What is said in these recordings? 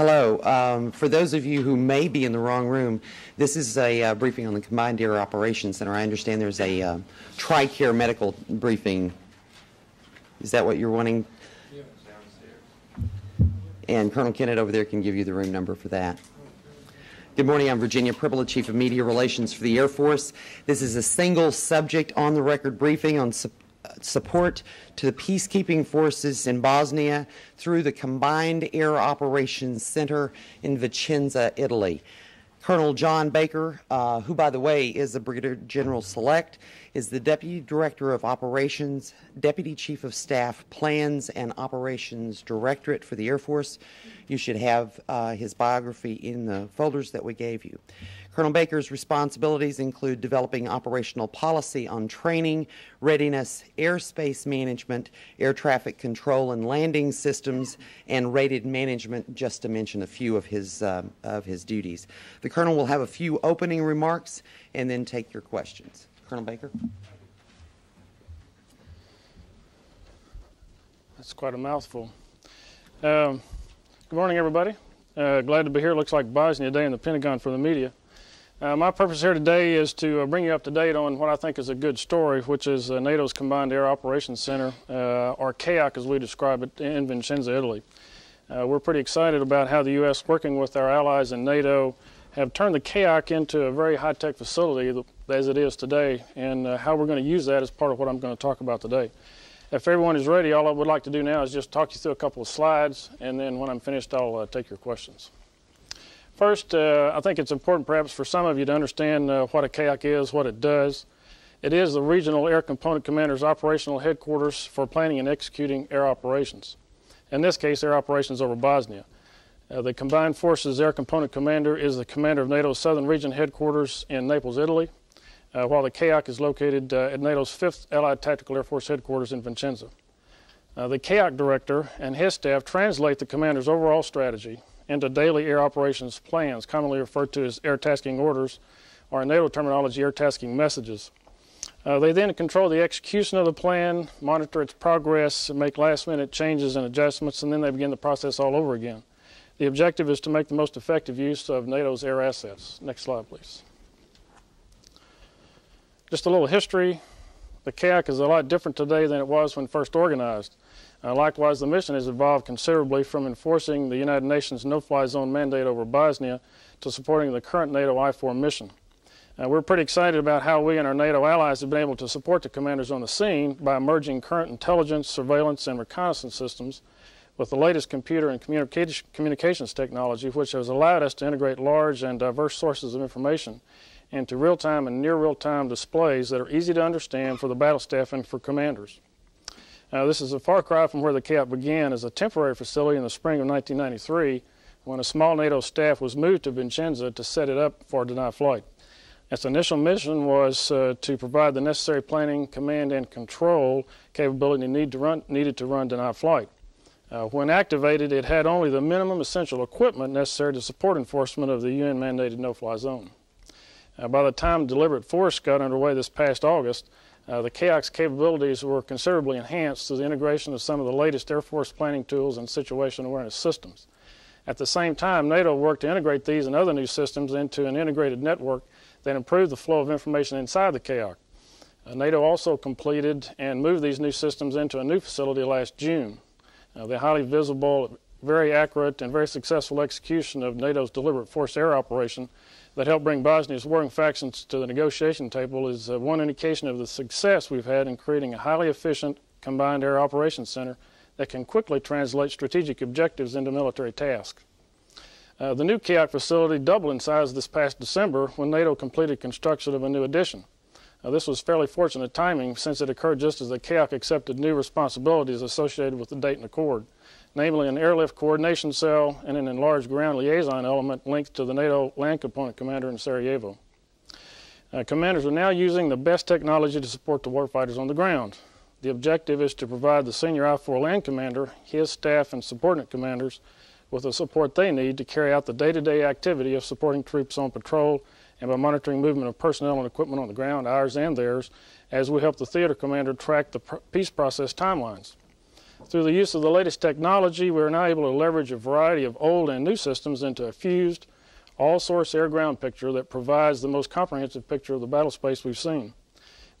Hello. Um, for those of you who may be in the wrong room, this is a uh, briefing on the Combined Air Operations Center. I understand there's a uh, TRICARE medical briefing. Is that what you're wanting? And Colonel Kennett over there can give you the room number for that. Good morning. I'm Virginia Pribble, Chief of Media Relations for the Air Force. This is a single subject on the record briefing on support to the peacekeeping forces in Bosnia through the Combined Air Operations Center in Vicenza, Italy. Colonel John Baker, uh, who, by the way, is the Brigadier General Select, is the Deputy Director of Operations, Deputy Chief of Staff, Plans and Operations Directorate for the Air Force. You should have uh, his biography in the folders that we gave you. Colonel Baker's responsibilities include developing operational policy on training, readiness, airspace management, air traffic control and landing systems, and rated management, just to mention a few of his, uh, of his duties. The Colonel will have a few opening remarks and then take your questions. Colonel Baker? That's quite a mouthful. Um, good morning, everybody. Uh, glad to be here. Looks like Bosnia Day in the Pentagon for the media. Uh, my purpose here today is to uh, bring you up to date on what I think is a good story, which is uh, NATO's Combined Air Operations Center, uh, or CAOC as we describe it, in Vicenza, Italy. Uh, we're pretty excited about how the U.S., working with our allies in NATO, have turned the CAOC into a very high-tech facility as it is today, and uh, how we're going to use that is part of what I'm going to talk about today. If everyone is ready, all I would like to do now is just talk you through a couple of slides, and then when I'm finished, I'll take your questions. First, uh, I think it's important perhaps for some of you to understand uh, what a CAOC is, what it does. It is the Regional Air Component Commander's operational headquarters for planning and executing air operations. In this case, air operations over Bosnia. Uh, the Combined Forces Air Component Commander is the commander of NATO's Southern Region headquarters in Naples, Italy, uh, while the CAOC is located uh, at NATO's 5th Allied Tactical Air Force headquarters in Vicenza. Uh, the CAOC director and his staff translate the commander's overall strategy into daily air operations plans, commonly referred to as air tasking orders, or in NATO terminology, air tasking messages. Uh, they then control the execution of the plan, monitor its progress, make last minute changes and adjustments, and then they begin the process all over again. The objective is to make the most effective use of NATO's air assets. Next slide, please. Just a little history. The CAOC is a lot different today than it was when first organized. Uh, likewise, the mission has evolved considerably from enforcing the United Nations no-fly zone mandate over Bosnia to supporting the current NATO IFOR mission. Uh, we're pretty excited about how we and our NATO allies have been able to support the commanders on the scene by merging current intelligence, surveillance, and reconnaissance systems with the latest computer and communica communications technology, which has allowed us to integrate large and diverse sources of information into real-time and near real-time displays that are easy to understand for the battle staff and for commanders. Now, this is a far cry from where the CAOC began as a temporary facility in the spring of 1993 when a small NATO staff was moved to Vicenza to set it up for denied flight. Its initial mission was uh, to provide the necessary planning, command, and control capability need to run, needed to run denied flight. Uh, when activated, it had only the minimum essential equipment necessary to support enforcement of the UN mandated no fly zone. Uh, by the time deliberate force got underway this past August, uh, the CAOC's capabilities were considerably enhanced through the integration of some of the latest Air Force planning tools and situation awareness systems. At the same time, NATO worked to integrate these and other new systems into an integrated network that improved the flow of information inside the CAOC. Uh, NATO also completed and moved these new systems into a new facility last June. Uh, the highly visible, very accurate, and very successful execution of NATO's deliberate force air operation that helped bring Bosnia's warring factions to the negotiation table is uh, one indication of the success we've had in creating a highly efficient combined air operations center that can quickly translate strategic objectives into military tasks. Uh, the new CAOC facility doubled in size this past December when NATO completed construction of a new addition. Uh, this was fairly fortunate timing since it occurred just as the CAOC accepted new responsibilities associated with the Dayton Accord namely an airlift coordination cell and an enlarged ground liaison element linked to the NATO land component commander in Sarajevo. Uh, commanders are now using the best technology to support the warfighters on the ground. The objective is to provide the senior IFOR land commander, his staff, and subordinate commanders with the support they need to carry out the day-to-day -day activity of supporting troops on patrol and by monitoring movement of personnel and equipment on the ground, ours and theirs, as we help the theater commander track the peace process timelines. Through the use of the latest technology, we are now able to leverage a variety of old and new systems into a fused, all-source air-ground picture that provides the most comprehensive picture of the battle space we've seen.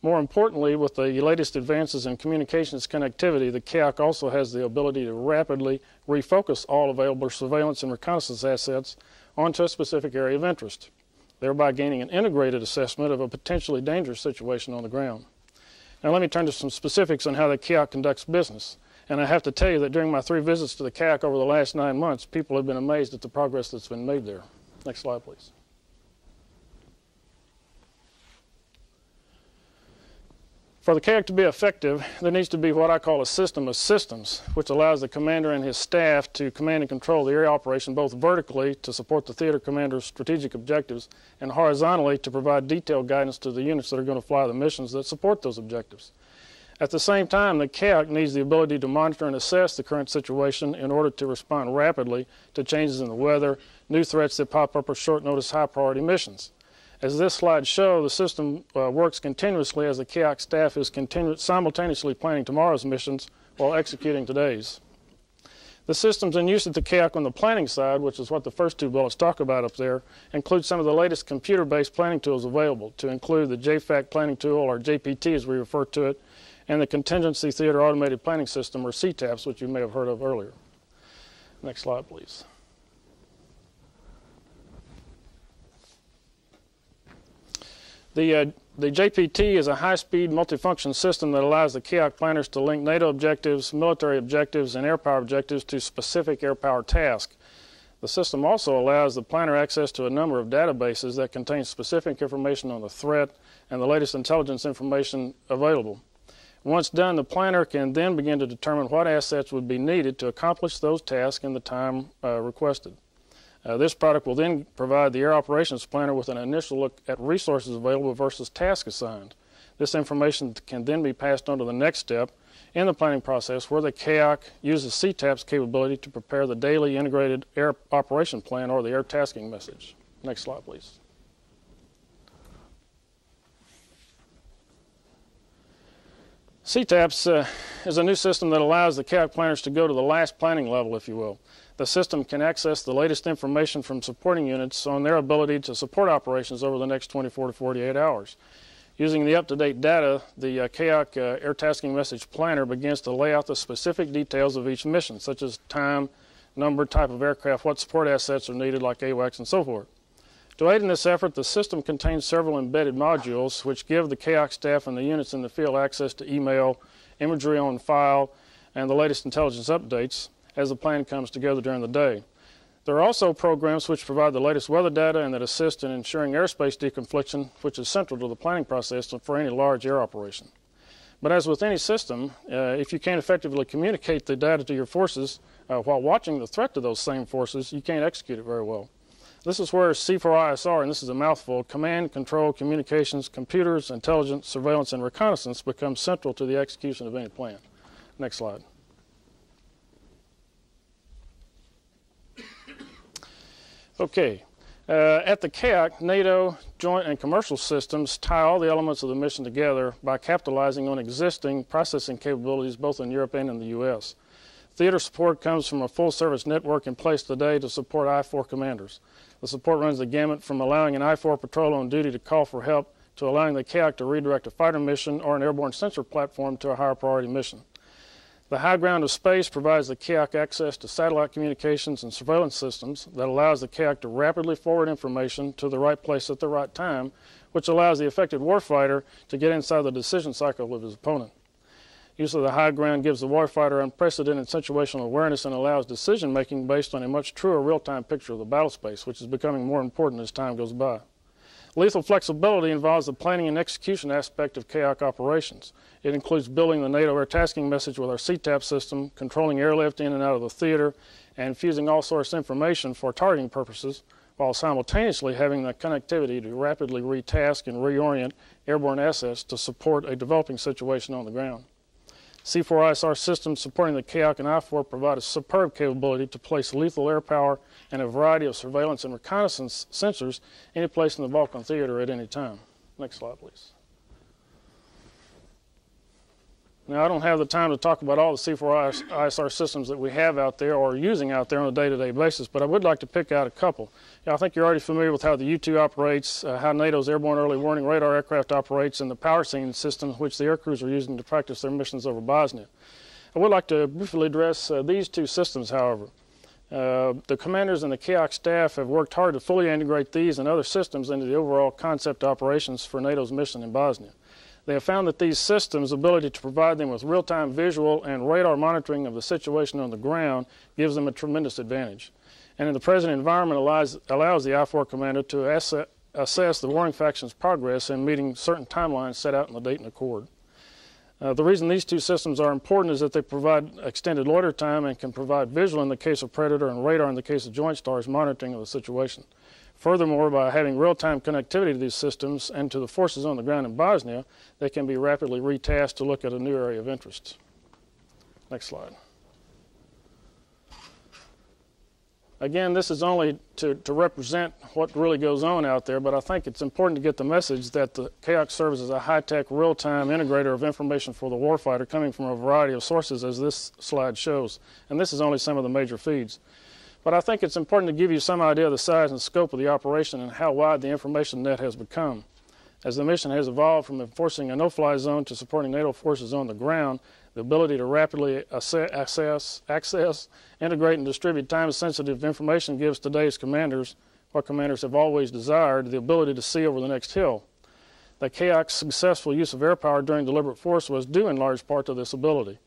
More importantly, with the latest advances in communications connectivity, the CAOC also has the ability to rapidly refocus all available surveillance and reconnaissance assets onto a specific area of interest, thereby gaining an integrated assessment of a potentially dangerous situation on the ground. Now let me turn to some specifics on how the CAOC conducts business. And I have to tell you that during my three visits to the CAOC over the last nine months, people have been amazed at the progress that's been made there. Next slide, please. For the CAOC to be effective, there needs to be what I call a system of systems, which allows the commander and his staff to command and control the area operation both vertically to support the theater commander's strategic objectives and horizontally to provide detailed guidance to the units that are going to fly the missions that support those objectives. At the same time, the CAOC needs the ability to monitor and assess the current situation in order to respond rapidly to changes in the weather, new threats that pop up, or short notice high priority missions. As this slide shows, the system uh, works continuously as the CAOC staff is simultaneously planning tomorrow's missions while executing today's. The systems in use at the CAOC on the planning side, which is what the first two bullets talk about up there, include some of the latest computer-based planning tools available, to include the JFAC planning tool, or JPT as we refer to it, and the Contingency Theater Automated Planning System, or CTAPS, which you may have heard of earlier. Next slide, please. The, uh, the JPT is a high-speed multifunction system that allows the CAOC planners to link NATO objectives, military objectives, and air power objectives to specific air power tasks. The system also allows the planner access to a number of databases that contain specific information on the threat and the latest intelligence information available. Once done, the planner can then begin to determine what assets would be needed to accomplish those tasks in the time uh, requested. Uh, this product will then provide the Air Operations Planner with an initial look at resources available versus tasks assigned. This information can then be passed on to the next step in the planning process where the CAOC uses CTAP's capability to prepare the daily integrated air operation plan or the air tasking message. Next slide, please. CTAPS uh, is a new system that allows the CAOC planners to go to the last planning level, if you will the system can access the latest information from supporting units on their ability to support operations over the next 24 to 48 hours. Using the up-to-date data, the uh, CAOC uh, Air Tasking Message Planner begins to lay out the specific details of each mission, such as time, number, type of aircraft, what support assets are needed, like AWACS and so forth. To aid in this effort, the system contains several embedded modules which give the CAOC staff and the units in the field access to email, imagery on file, and the latest intelligence updates as the plan comes together during the day. There are also programs which provide the latest weather data and that assist in ensuring airspace deconfliction, which is central to the planning process for any large air operation. But as with any system, uh, if you can't effectively communicate the data to your forces uh, while watching the threat to those same forces, you can't execute it very well. This is where C4ISR, and this is a mouthful, command, control, communications, computers, intelligence, surveillance, and reconnaissance become central to the execution of any plan. Next slide. Okay. Uh, at the CAOC, NATO, joint, and commercial systems tie all the elements of the mission together by capitalizing on existing processing capabilities both in Europe and in the U.S. Theater support comes from a full service network in place today to support IFOR commanders. The support runs the gamut from allowing an IFOR patrol on duty to call for help to allowing the CAOC to redirect a fighter mission or an airborne sensor platform to a higher priority mission. The high ground of space provides the CAOC access to satellite communications and surveillance systems that allows the CAOC to rapidly forward information to the right place at the right time, which allows the affected warfighter to get inside the decision cycle of his opponent. Use of the high ground gives the warfighter unprecedented situational awareness and allows decision making based on a much truer real time picture of the battle space, which is becoming more important as time goes by. Lethal flexibility involves the planning and execution aspect of CAOC operations. It includes building the NATO air tasking message with our CTAP system, controlling airlift in and out of the theater, and fusing all source information for targeting purposes, while simultaneously having the connectivity to rapidly retask and reorient airborne assets to support a developing situation on the ground. C4ISR systems supporting the CAOC and IFOR provide a superb capability to place lethal air power and a variety of surveillance and reconnaissance sensors any place in the Balkan theater at any time. Next slide, please. Now, I don't have the time to talk about all the C4 ISR systems that we have out there or using out there on a day-to-day basis, but I would like to pick out a couple. Yeah, I think you're already familiar with how the U-2 operates, uh, how NATO's airborne early warning radar aircraft operates, and the PowerScene systems which the aircrews are using to practice their missions over Bosnia. I would like to briefly address uh, these two systems, however. Uh, the commanders and the CAOC staff have worked hard to fully integrate these and other systems into the overall concept operations for NATO's mission in Bosnia. They have found that these systems' ability to provide them with real-time visual and radar monitoring of the situation on the ground gives them a tremendous advantage. And in the present environment allows, allows the IFOR commander to ass assess the warring faction's progress in meeting certain timelines set out in the Dayton Accord. Uh, the reason these two systems are important is that they provide extended loiter time and can provide visual in the case of Predator and radar in the case of Joint Stars monitoring of the situation. Furthermore, by having real-time connectivity to these systems and to the forces on the ground in Bosnia, they can be rapidly retasked to look at a new area of interest. Next slide. Again, this is only to, to represent what really goes on out there, but I think it's important to get the message that the CAOC serves as a high-tech, real-time integrator of information for the warfighter coming from a variety of sources, as this slide shows. And this is only some of the major feeds. But I think it's important to give you some idea of the size and scope of the operation and how wide the information net has become. As the mission has evolved from enforcing a no-fly zone to supporting NATO forces on the ground, the ability to rapidly access, access, integrate, and distribute time-sensitive information gives today's commanders what commanders have always desired, the ability to see over the next hill. The CAOC's successful use of air power during deliberate force was due in large part to this ability.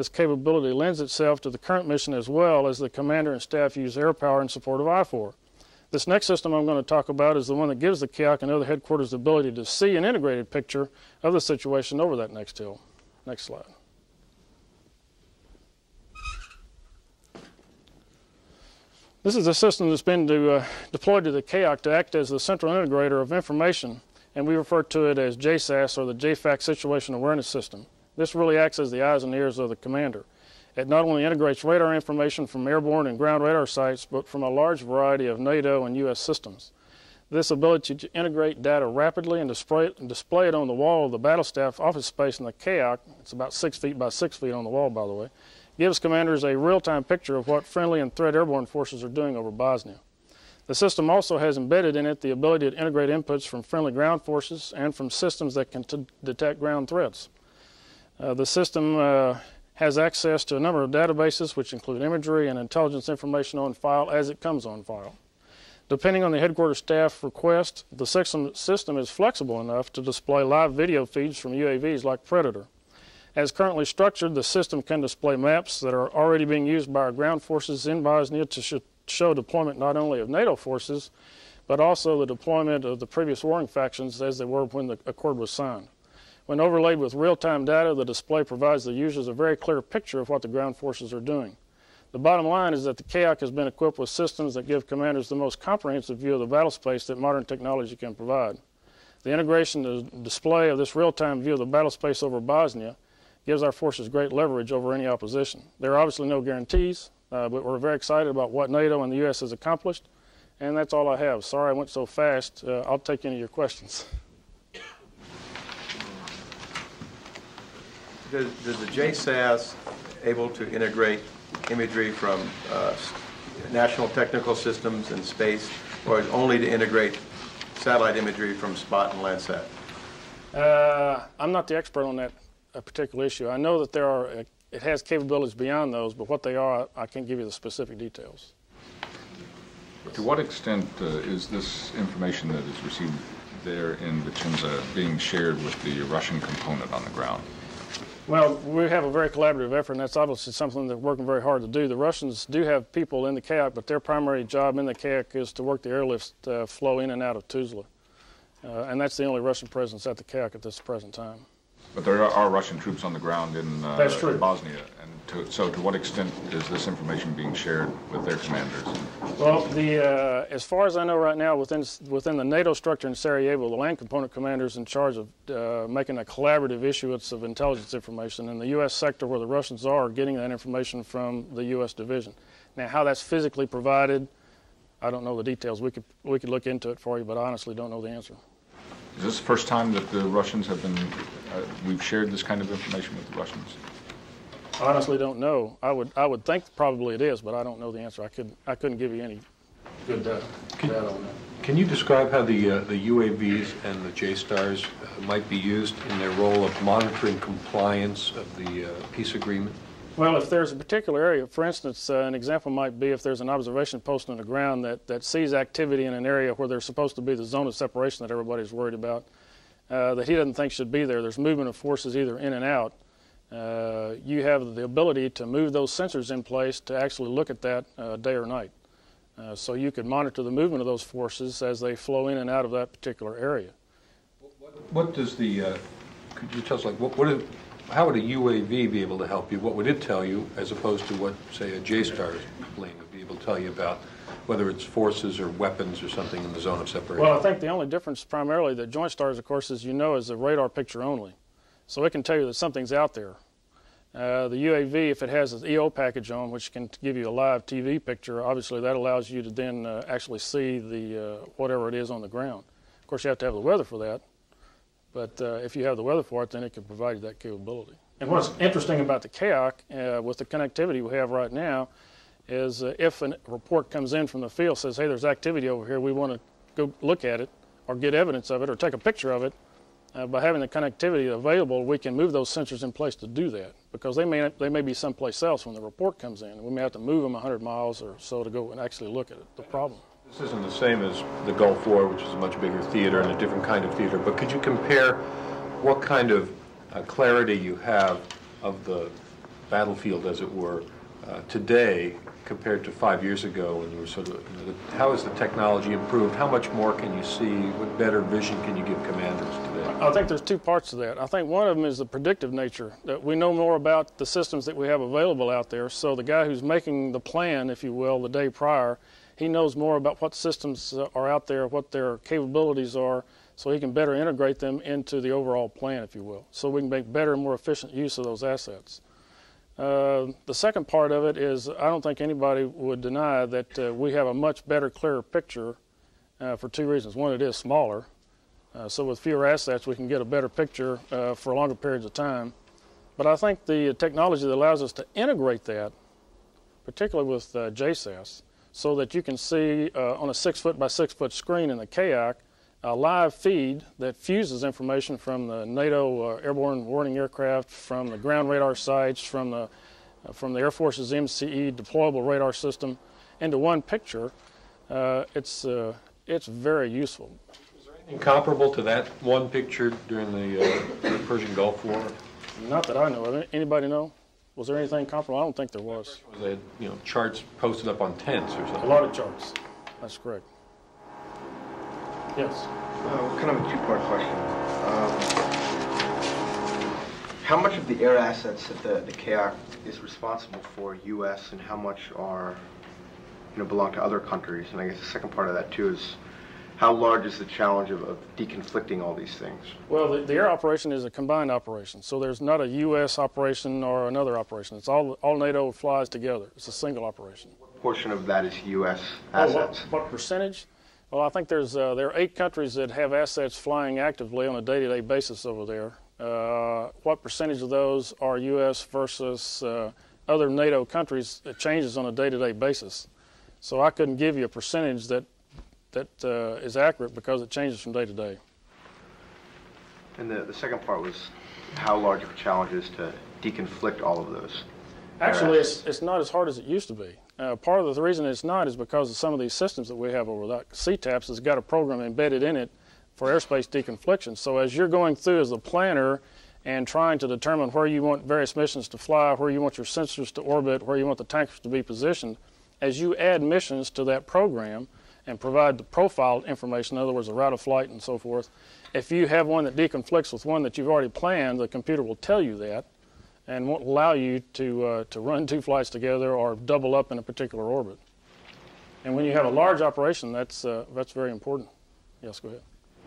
This capability lends itself to the current mission as well as the commander and staff use air power in support of IFOR. This next system I'm going to talk about is the one that gives the CAOC and other headquarters the ability to see an integrated picture of the situation over that next hill. Next slide. This is a system that's been to, uh, deployed to the CAOC to act as the central integrator of information, and we refer to it as JSAS or the JFAC Situation Awareness System. This really acts as the eyes and ears of the commander. It not only integrates radar information from airborne and ground radar sites, but from a large variety of NATO and U.S. systems. This ability to integrate data rapidly and display, display it on the wall of the battle staff office space in the CAOC, it's about six feet by six feet on the wall, by the way, gives commanders a real-time picture of what friendly and threat airborne forces are doing over Bosnia. The system also has embedded in it the ability to integrate inputs from friendly ground forces and from systems that can detect ground threats. Uh, the system uh, has access to a number of databases which include imagery and intelligence information on file as it comes on file. Depending on the headquarters staff request, the system, system is flexible enough to display live video feeds from UAVs like Predator. As currently structured, the system can display maps that are already being used by our ground forces in Bosnia to sh show deployment not only of NATO forces, but also the deployment of the previous warring factions as they were when the accord was signed. When overlaid with real-time data, the display provides the users a very clear picture of what the ground forces are doing. The bottom line is that the CAOC has been equipped with systems that give commanders the most comprehensive view of the battle space that modern technology can provide. The integration and display of this real-time view of the battle space over Bosnia gives our forces great leverage over any opposition. There are obviously no guarantees, uh, but we're very excited about what NATO and the U.S. has accomplished, and that's all I have. Sorry I went so fast. Uh, I'll take any of your questions. Does, does the JSAS able to integrate imagery from uh, national technical systems and space, or is only to integrate satellite imagery from SPOT and Landsat? Uh, I'm not the expert on that uh, particular issue. I know that there are, uh, it has capabilities beyond those, but what they are, I can't give you the specific details. To what extent uh, is this information that is received there in Vicenza being shared with the Russian component on the ground? Well, we have a very collaborative effort, and that's obviously something that we're working very hard to do. The Russians do have people in the CAOC, but their primary job in the CAOC is to work the airlift uh, flow in and out of Tuzla. Uh, and that's the only Russian presence at the CAOC at this present time. But there are, Russian troops on the ground in, uh, in Bosnia, to, so to what extent is this information being shared with their commanders? Well, the, uh, as far as I know right now, within, within the NATO structure in Sarajevo, the land component commander is in charge of uh, making a collaborative issuance of intelligence information, and the U.S. sector where the Russians are getting that information from the U.S. division. Now, how that's physically provided, I don't know the details. We could, we could look into it for you, but I honestly don't know the answer. Is this the first time that the Russians have been, uh, we've shared this kind of information with the Russians? Honestly, don't know. I would, I would think probably it is, but I don't know the answer. I couldn't, I couldn't give you any good uh, data on that. Can you describe how the, uh, the UAVs and the JSTARS uh, might be used in their role of monitoring compliance of the uh, peace agreement? Well, if there's a particular area, for instance, uh, an example might be if there's an observation post on the ground that, that sees activity in an area where there's supposed to be the zone of separation that everybody's worried about, uh, that he doesn't think should be there. There's movement of forces either in and out. Uh, you have the ability to move those sensors in place to actually look at that uh, day or night. Uh, so you could monitor the movement of those forces as they flow in and out of that particular area. What does the, uh, could you tell us, like, what, what is, how would a UAV be able to help you? What would it tell you as opposed to what, say, a JSTARS plane would be able to tell you about, whether it's forces or weapons or something in the zone of separation? Well, I think the only difference primarily that Joint Stars, of course, as you know, is a radar picture only. So it can tell you that something's out there. Uh, the UAV, if it has an EO package on, which can give you a live TV picture, obviously that allows you to then uh, actually see the uh, whatever it is on the ground. Of course, you have to have the weather for that, but uh, if you have the weather for it, then it can provide you that capability. And what's interesting about the CAOC, uh, with the connectivity we have right now, is uh, if a report comes in from the field says, "Hey, there's activity over here. We want to go look at it, or get evidence of it, or take a picture of it." Uh, by having the connectivity available, we can move those sensors in place to do that because they may they may be someplace else when the report comes in. We may have to move them 100 miles or so to go and actually look at it, the problem. This isn't the same as the Gulf War, which is a much bigger theater and a different kind of theater, but could you compare what kind of uh, clarity you have of the battlefield, as it were, uh, today compared to five years ago when you were sort of, you know, the- how has the technology improved? How much more can you see? What better vision can you give commanders? I think there's two parts to that. I think one of them is the predictive nature that we know more about the systems that we have available out there. So the guy who's making the plan, if you will, the day prior, he knows more about what systems are out there, what their capabilities are, so he can better integrate them into the overall plan, if you will. So we can make better and more efficient use of those assets. Uh, the second part of it is I don't think anybody would deny that uh, we have a much better, clearer picture uh, for two reasons. One, it is smaller, uh, so with fewer assets, we can get a better picture uh, for longer periods of time. But I think the technology that allows us to integrate that, particularly with uh, JSAS, so that you can see uh, on a six foot by six foot screen in the CAOC a live feed that fuses information from the NATO uh, airborne warning aircraft, from the ground radar sites, from the uh, from the Air Force's MCE deployable radar system into one picture. It's it's very useful. Incomparable to that one picture during the uh, Persian Gulf War? Not that I know of. Anybody know? Was there anything comparable? I don't think there was. Was they had, you know, charts posted up on tents or something. A lot of charts. That's correct. Yes. Uh, kind of a two-part question. Um, how much of the air assets that the, the CAOC is responsible for U.S. and how much are, you know, belong to other countries? And I guess the second part of that too is, how large is the challenge of, of deconflicting all these things? Well, the, the air operation is a combined operation, so there's not a U.S. operation or another operation. It's all all NATO flies together. It's a single operation. Portion of that is U.S. Oh, assets. what, what percentage? Well, I think there's uh, there are eight countries that have assets flying actively on a day-to-day basis over there. Uh, what percentage of those are U.S. versus uh, other NATO countries? It changes on a day-to-day basis. So I couldn't give you a percentage that that uh, is accurate because it changes from day to day. And the, the second part was how large of a challenge is to deconflict all of those. Actually, it's, it's not as hard as it used to be. Uh, part of the reason it's not is because of some of these systems that we have over there. CTAPS has got a program embedded in it for airspace deconfliction. So as you're going through as a planner and trying to determine where you want various missions to fly, where you want your sensors to orbit, where you want the tankers to be positioned, as you add missions to that program and provide the profile information, in other words, the route of flight and so forth, if you have one that deconflicts with one that you've already planned, the computer will tell you that and won't allow you to, uh, to run two flights together or double up in a particular orbit. And when you have a large operation, that's, uh, that's very important. Yes, go ahead.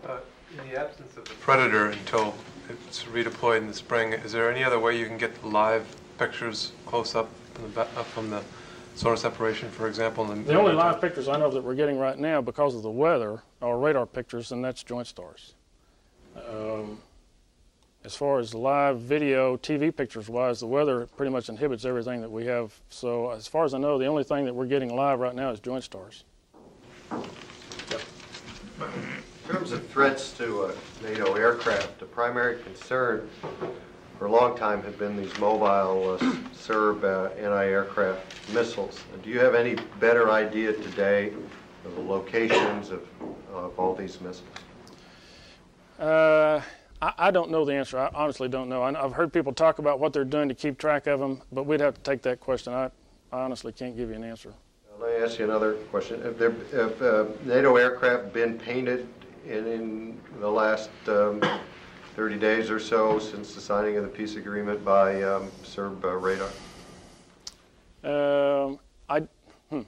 Uh, In the absence of the Predator until it's redeployed in the spring, is there any other way you can get live pictures close up from the, uh, from the zone of separation, for example? in The only live pictures I know that we're getting right now because of the weather are radar pictures, and that's Joint Stars. Um, as far as live video, TV pictures wise, the weather pretty much inhibits everything that we have. So, as far as I know, the only thing that we're getting live right now is joint stars. In terms of threats to uh, NATO aircraft, the primary concern for a long time have been these mobile uh, Serb uh, anti-aircraft missiles. Do you have any better idea today of the locations of, of all these missiles? Uh, I, I don't know the answer. I honestly don't know. I, I've heard people talk about what they're doing to keep track of them, but we'd have to take that question. I, I honestly can't give you an answer. Let me ask you another question. Have there, have uh, NATO aircraft been painted in, in the last um, 30 days or so since the signing of the peace agreement by um, Serb uh, radar? Um, I, hmm,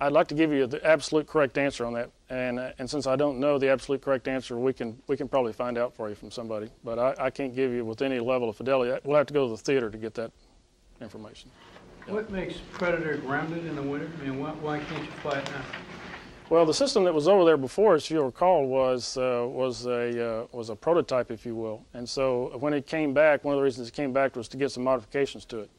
I'd like to give you the absolute correct answer on that, and uh, and since I don't know the absolute correct answer, we can we can probably find out for you from somebody. But I, I can't give you with any level of fidelity. We'll have to go to the theater to get that information. What makes Predator grounded in the winter? I mean, why, why can't you fly it now? Well, the system that was over there before, as you'll recall, was uh, was a uh, was a prototype, if you will. And so when it came back, one of the reasons it came back was to get some modifications to it,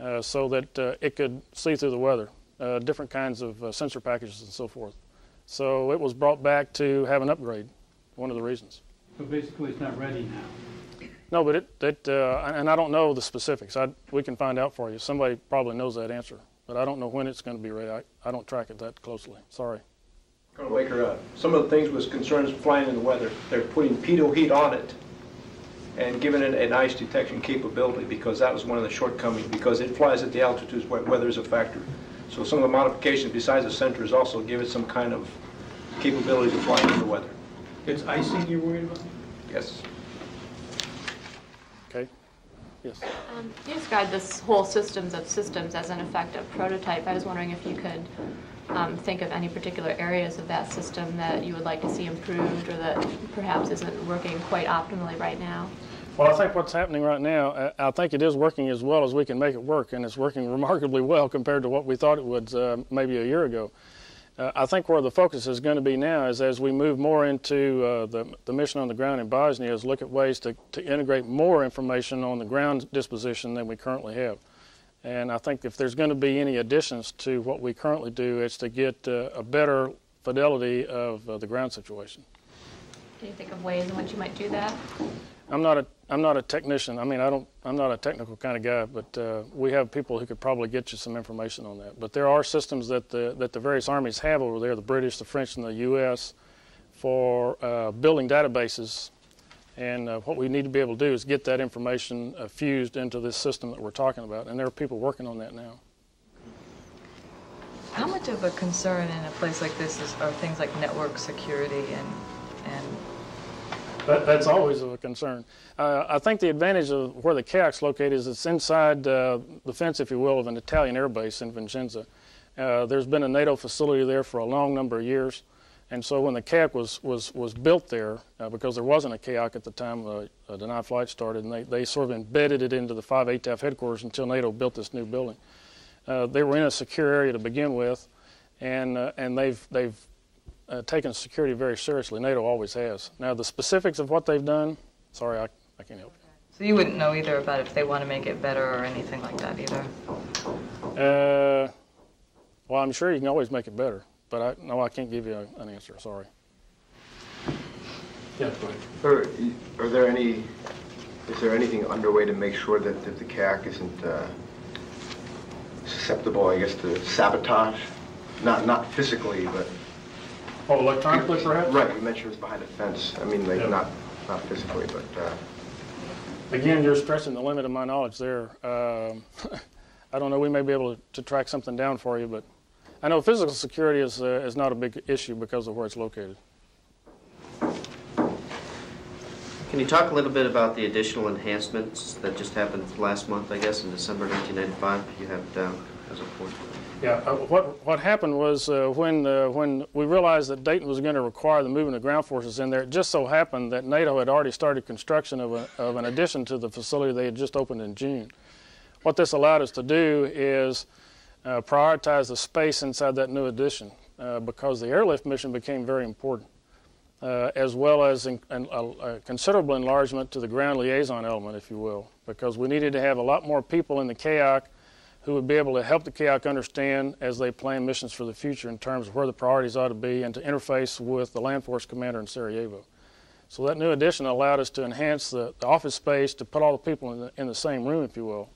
uh, so that uh, it could see through the weather, uh, different kinds of uh, sensor packages and so forth. So it was brought back to have an upgrade. One of the reasons. So basically, it's not ready now. No, but it, it and I don't know the specifics. I, we can find out for you. Somebody probably knows that answer, but I don't know when it's going to be ready. I, I don't track it that closely. Sorry. Colonel Baker, uh, some of the things was concerns flying in the weather. They're putting pitot heat on it and giving it an ice detection capability because that was one of the shortcomings because it flies at the altitudes where weather is a factor. So some of the modifications besides the centers also give it some kind of capability to fly in the weather. It's icing you're worried about? Yes. Okay. Yes. Um, you described this whole systems of systems as an effective prototype. I was wondering if you could um, think of any particular areas of that system that you would like to see improved or that perhaps isn't working quite optimally right now. Well, I think what's happening right now, uh, I think it is working as well as we can make it work, and it's working remarkably well compared to what we thought it would uh, maybe a year ago. Uh, I think where the focus is going to be now is as we move more into uh, the, the mission on the ground in Bosnia is look at ways to, to integrate more information on the ground disposition than we currently have. And I think if there's going to be any additions to what we currently do, it's to get uh, a better fidelity of uh, the ground situation. Can you think of ways in which you might do that? I'm not a I'm not a technician. I mean, I don't. I'm not a technical kind of guy, but uh, we have people who could probably get you some information on that. But there are systems that the that the various armies have over there, the British, the French, and the U.S. for uh, building databases. And uh, what we need to be able to do is get that information uh, fused into this system that we're talking about. And there are people working on that now. How much of a concern in a place like this is, are things like network security and and that, that's always a concern. Uh, I think the advantage of where the CAOC's located is it's inside uh, the fence, if you will, of an Italian air base in Vicenza. Uh, there's been a NATO facility there for a long number of years. And so when the CAOC was, was, was built there, uh, because there wasn't a CAOC at the time uh, uh, denied flight started, and they, they sort of embedded it into the 5 ATAF headquarters until NATO built this new building. Uh, they were in a secure area to begin with, and, uh, and they've, they've uh, taken security very seriously. NATO always has. Now, the specifics of what they've done, sorry, I, I can't help you. So you wouldn't know either about if they want to make it better or anything like that either? Uh, well, I'm sure you can always make it better, but I, no, I can't give you a, an answer. Sorry. Yeah, go. Are, are there any, is there anything underway to make sure that, that the CAOC isn't uh, susceptible, I guess, to sabotage? Not, not physically, but Oh, electronically, perhaps? Right, you mentioned it was behind a fence. I mean, like, Yeah. not, not physically, but, uh, Again, you're stressing the limit of my knowledge there. Um, I don't know. We may be able to, to track something down for you, but I know physical security is uh, is not a big issue because of where it's located. Can you talk a little bit about the additional enhancements that just happened last month, I guess, in December 1995? You have it down as a point. Yeah. Uh, what what happened was uh, when uh, when we realized that Dayton was going to require the movement of ground forces in there, it just so happened that NATO had already started construction of, a, of an addition to the facility they had just opened in June. What this allowed us to do is uh, prioritize the space inside that new addition uh, because the airlift mission became very important. uh, as well as in, a, a considerable enlargement to the ground liaison element, if you will, because we needed to have a lot more people in the CAOC who would be able to help the CAOC understand as they plan missions for the future in terms of where the priorities ought to be and to interface with the Land Force Commander in Sarajevo. So that new addition allowed us to enhance the, the office space to put all the people in the, in the same room, if you will.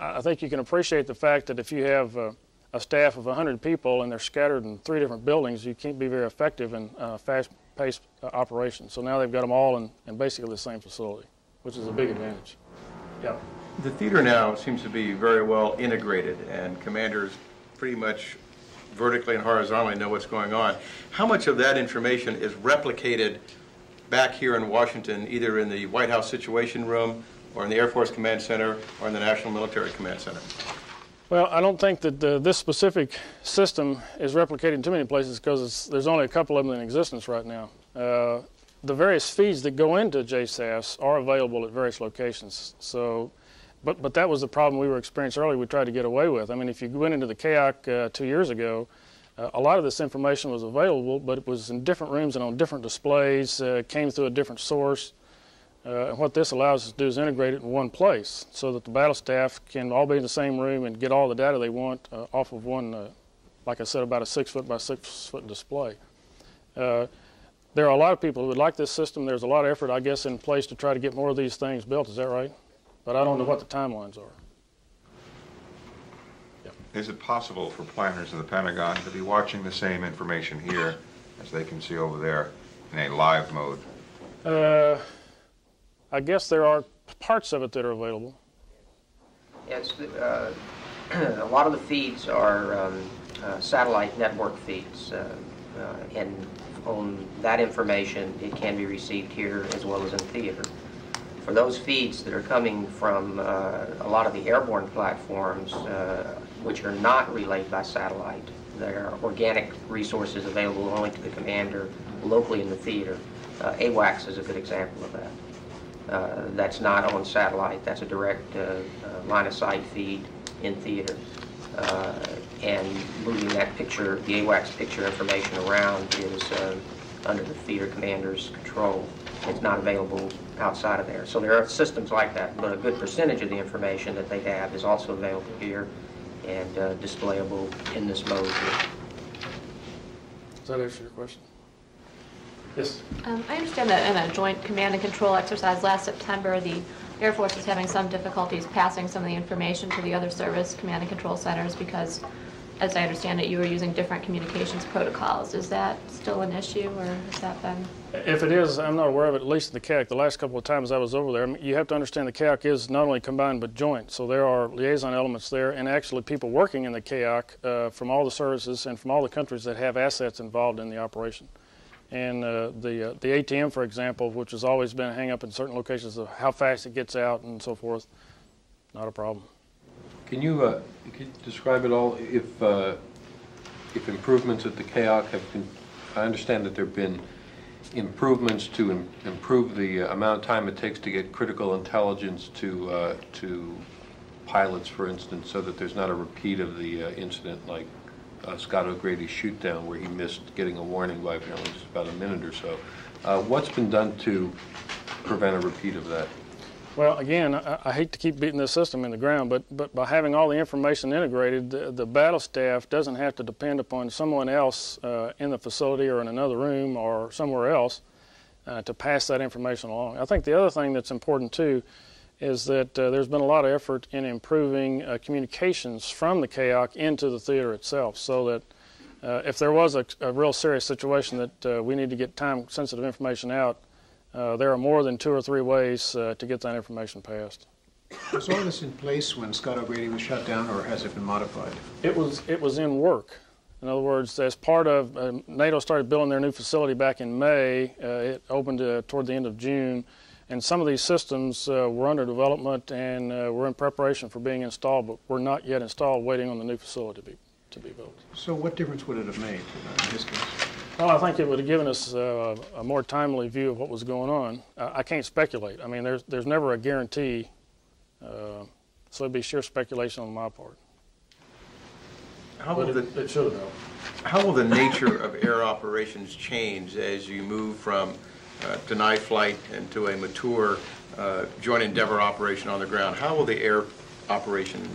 I think you can appreciate the fact that if you have uh, a staff of 100 people and they're scattered in three different buildings, you can't be very effective in uh, fast-paced uh, operations. So now they've got them all in, in basically the same facility, which is a big advantage. Yeah. The theater now seems to be very well integrated, and commanders pretty much vertically and horizontally know what's going on. How much of that information is replicated back here in Washington, either in the White House Situation Room, or in the Air Force Command Center, or in the National Military Command Center? Well, I don't think that uh, this specific system is replicated in too many places because there's only a couple of them in existence right now. Uh, the various feeds that go into JSAS are available at various locations. So, but but that was the problem we were experiencing earlier. We tried to get away with. I mean, if you went into the CAOC uh, two years ago, uh, a lot of this information was available, but it was in different rooms and on different displays. Uh, came through a different source. Uh, and what this allows us to do is integrate it in one place so that the battle staff can all be in the same room and get all the data they want uh, off of one, uh, like I said, about a six foot by six foot display. Uh, there are a lot of people who would like this system. There's a lot of effort, I guess, in place to try to get more of these things built. Is that right? But I don't know what the timelines are. Is it possible for planners of the Pentagon to be watching the same information here as they can see over there in a live mode? I guess there are parts of it that are available. Yes, uh, a lot of the feeds are um, uh, satellite network feeds, uh, uh, and on that information, it can be received here as well as in theater. For those feeds that are coming from uh, a lot of the airborne platforms, uh, which are not relayed by satellite, there are organic resources available only to the commander locally in the theater. AWACS is a good example of that. Uh, that's not on satellite. That's a direct uh, uh, line of sight feed in theater. And moving that picture, the AWACS picture information around is under the theater commander's control. It's not available outside of there. So there are systems like that, but a good percentage of the information that they have is also available here and uh, displayable in this mode here. Does that answer your question? Yes. Um, I understand that in a joint command and control exercise last September, the Air Force was having some difficulties passing some of the information to the other service command and control centers because, as I understand it, you were using different communications protocols. Is that still an issue, or has that been? If it is, I'm not aware of it, at least in the CAOC. The last couple of times I was over there, I mean, you have to understand the CAOC is not only combined but joint. So there are liaison elements there, and actually people working in the CAOC uh, from all the services and from all the countries that have assets involved in the operation. And uh, the uh, the ATM, for example, which has always been a hang up in certain locations of how fast it gets out and so forth, not a problem. Can you, uh, can you describe it all, if, uh, if improvements at the CAOC have, been- I understand that there've been improvements to im- improve the uh, amount of time it takes to get critical intelligence to, uh, to pilots, for instance, so that there's not a repeat of the incident like uh, Scott O'Grady's shoot down where he missed getting a warning by apparently just about a minute or so. Uh, What's been done to prevent a repeat of that? Well, again, I, I hate to keep beating this system in the ground, but, but by having all the information integrated, the, the battle staff doesn't have to depend upon someone else uh, in the facility or in another room or somewhere else uh, to pass that information along. I think the other thing that's important too is that uh, there's been a lot of effort in improving uh, communications from the CAOC into the theater itself so that uh, if there was a, a real serious situation that uh, we need to get time sensitive information out, uh, there are more than two or three ways uh, to get that information passed. Was all this in place when Scott O'Grady was shut down, or has it been modified? It was it was in work. In other words, as part of uh, NATO started building their new facility back in May. Uh, it opened uh, toward the end of June, and some of these systems uh, were under development and uh, were in preparation for being installed, but were not yet installed, waiting on the new facility to be to be built. So what difference would it have made in this case? Well, I think it would have given us uh, a more timely view of what was going on. Uh, I can't speculate. I mean, there's there's never a guarantee, uh, so it'd be sheer speculation on my part. How but will it the, it should have. how will the nature of air operations change as you move from uh, denied flight to a mature uh, joint endeavor operation on the ground? How will the air operation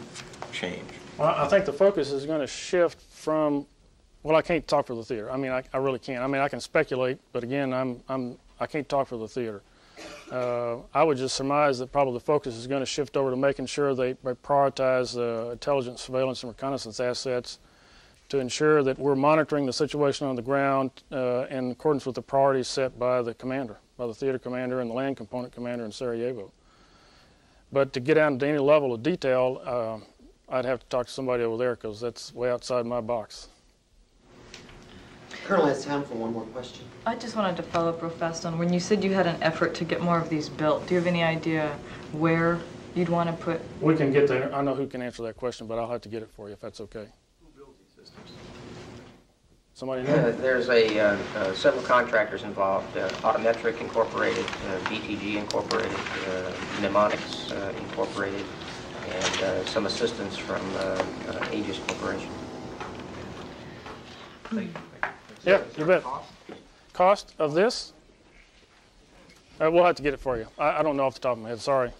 change? Well, I think the focus is going to shift from, well, I can't talk for the theater. I mean, I, I really can't. I mean, I can speculate, but again, I'm, I'm, I can't talk for the theater. Uh, I would just surmise that probably the focus is going to shift over to making sure they, prioritize uh, intelligence, surveillance, and reconnaissance assets to ensure that we're monitoring the situation on the ground uh, in accordance with the priorities set by the commander, by the theater commander and the land component commander in Sarajevo. But to get down to any level of detail, uh, I'd have to talk to somebody over there because that's way outside my box. Colonel has time for one more question. I just wanted to follow up real fast on when you said you had an effort to get more of these built. Do you have any idea where you'd want to put? We can get there. I know who can answer that question, but I'll have to get it for you if that's okay. Somebody know? There's a, uh, uh, several contractors involved, uh, Autometric Incorporated, uh, BTG Incorporated, uh, Mnemonics uh, Incorporated, and uh, some assistance from Aegis Corporation. Yeah, you bet. Cost of this? Uh, we'll have to get it for you. I, I don't know off the top of my head. Sorry.